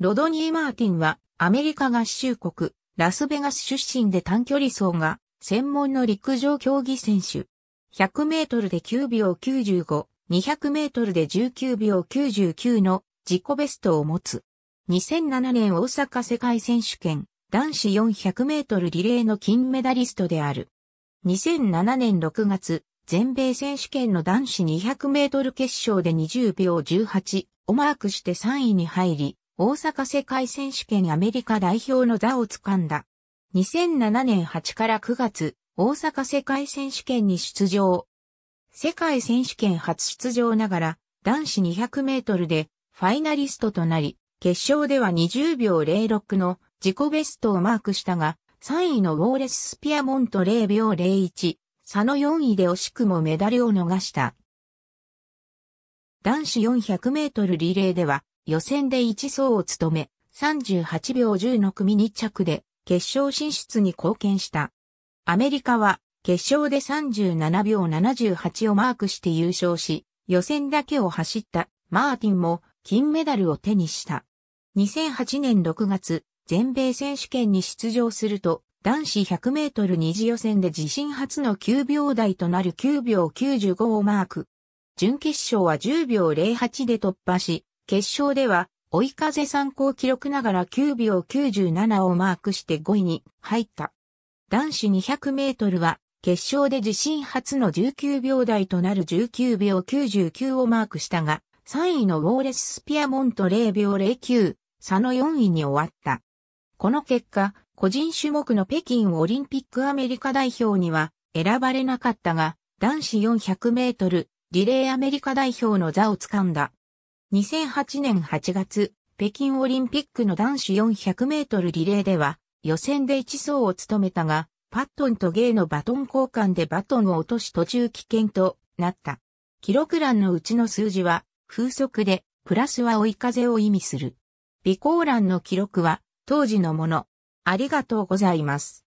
ロドニー・マーティンはアメリカ合衆国ラスベガス出身で短距離走が専門の陸上競技選手。100メートルで9秒95、200メートルで19秒99の自己ベストを持つ。2007年大阪世界選手権男子400メートルリレーの金メダリストである。2007年6月、全米選手権の男子200メートル決勝で20秒18をマークして3位に入り、大阪世界選手権アメリカ代表の座を掴んだ。2007年8から9月、大阪世界選手権に出場。世界選手権初出場ながら、男子200メートルでファイナリストとなり、決勝では20秒06の自己ベストをマークしたが、3位のウォーレス・スピアモント0秒01、差の4位で惜しくもメダルを逃した。男子400メートルリレーでは、予選で1走を務め、38秒10の組2着で決勝進出に貢献した。アメリカは決勝で37秒78をマークして優勝し、予選だけを走ったマーティンも金メダルを手にした。2008年6月、全米選手権に出場すると、男子100メートル二次予選で自身初の9秒台となる9秒95をマーク。準決勝は10秒08で突破し、決勝では、追い風参考記録ながら9秒97をマークして5位に入った。男子200メートルは、決勝で自身初の19秒台となる19秒99をマークしたが、3位のウォーレス・スピアモント0秒09、差の4位に終わった。この結果、個人種目の北京オリンピックアメリカ代表には選ばれなかったが、男子400メートルリレーアメリカ代表の座を掴んだ。2008年8月、北京オリンピックの男子400メートルリレーでは、予選で1走を務めたが、パットンとゲイのバトン交換でバトンを落とし途中危険となった。記録欄のうちの数字は、風速で、プラスは追い風を意味する。備考欄の記録は、当時のもの。ありがとうございます。